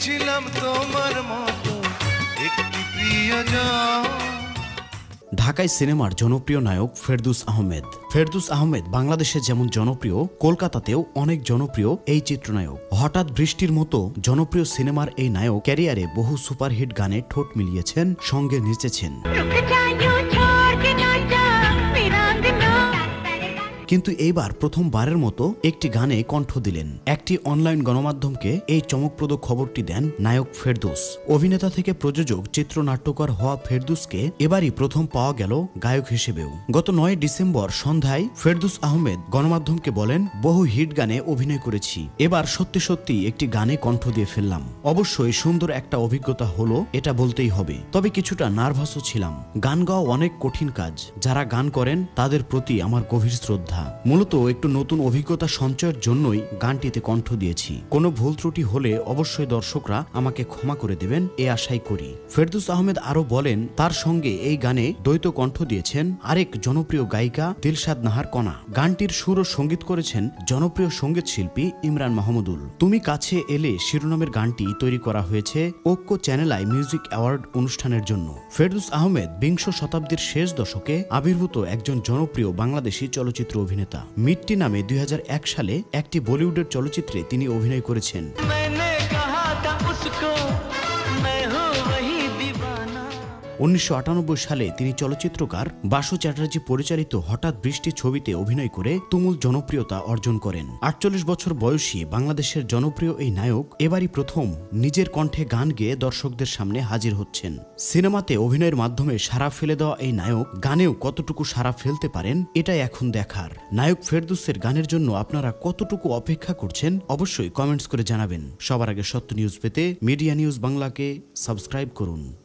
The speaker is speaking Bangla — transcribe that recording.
পেয়েছিলাম তোমার মতো একটি প্রিয়জন। ঢাকায় সিনেমার জনপ্রিয় নায়ক ফেরদুস আহমেদ। ফেরদুস আহমেদ বাংলাদেশে যেমন জনপ্রিয় কলকাতাতেও অনেক জনপ্রিয় এই চিত্রনায়ক। হঠাৎ বৃষ্টির মতো জনপ্রিয় সিনেমার এই নায়ক ক্যারিয়ারে বহু সুপারহিট গানে ঠোঁট মিলিয়েছেন সঙ্গে নেচেছেন। কিন্তু এইবার প্রথমবারের মতো একটি গানে কণ্ঠ দিলেন। একটি অনলাইন গণমাধ্যমকে এই চমকপ্রদ খবরটি দেন নায়ক ফেরদৌস। অভিনেতা থেকে প্রযোজক, চিত্রনাট্যকার হওয়া ফেরদুসকে এবারই প্রথম পাওয়া গেল গায়ক হিসেবেও। গত নয় ডিসেম্বর সন্ধ্যায় ফেরদুস আহমেদ গণমাধ্যমকে বলেন, বহু হিট গানে অভিনয় করেছি। এবার সত্যি সত্যি একটি গানে কণ্ঠ দিয়ে ফেললাম। অবশ্যই সুন্দর একটা অভিজ্ঞতা হলো, এটা বলতেই হবে। তবে কিছুটা নার্ভাসও ছিলাম। গান গাওয়া অনেক কঠিন কাজ। যারা গান করেন, তাদের প্রতি আমার গভীর শ্রদ্ধা। মূলত একটু নতুন অভিজ্ঞতা সঞ্চয়ের জন্যই গানটিতে কণ্ঠ দিয়েছি। কোনো ভুল ত্রুটি হলে অবশ্যই দর্শকরা আমাকে ক্ষমা করে দেবেন, এ আশাই করি। ফেরদুস আহমেদ আরও বলেন, তার সঙ্গে এই গানে দ্বৈত কণ্ঠ দিয়েছেন আরেক জনপ্রিয় গায়িকা দিলশাদ নাহার কণা। গানটির সুর ও সংগীত করেছেন জনপ্রিয় সংগীত শিল্পী ইমরান মাহমুদুল। তুমি কাছে এলে শিরোনামের গানটি তৈরি করা হয়েছে ঐক্য চ্যানেলায় মিউজিক অ্যাওয়ার্ড অনুষ্ঠানের জন্য। ফেরদুস আহমেদ বিংশ শতাব্দীর শেষ দশকে আবির্ভূত একজন জনপ্রিয় বাংলাদেশি চলচ্চিত্র অভিনেতা। মিট্টি নামে দুই হাজার এক সালে একটি বলিউডের চলচ্চিত্রে তিনি অভিনয় করেছেন। উনিশশো আটানব্বই সালে তিনি চলচ্চিত্রকার বাসু চ্যাটার্জি পরিচালিত হঠাৎ বৃষ্টি ছবিতে অভিনয় করে তুমুল জনপ্রিয়তা অর্জন করেন। আটচল্লিশ বছর বয়সী বাংলাদেশের জনপ্রিয় এই নায়ক এবারই প্রথম নিজের কণ্ঠে গান গেয়ে দর্শকদের সামনে হাজির হচ্ছেন। সিনেমাতে অভিনয়ের মাধ্যমে সারা ফেলে দেওয়া এই নায়ক গানেও কতটুকু সারা ফেলতে পারেন এটাই এখন দেখার। নায়ক ফেরদুসের গানের জন্য আপনারা কতটুকু অপেক্ষা করছেন অবশ্যই কমেন্টস করে জানাবেন। সবার আগে সত্য নিউজ পেতে মিডিয়া নিউজ বাংলাকে সাবস্ক্রাইব করুন।